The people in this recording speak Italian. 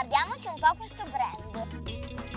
guardiamoci un po' questo brand.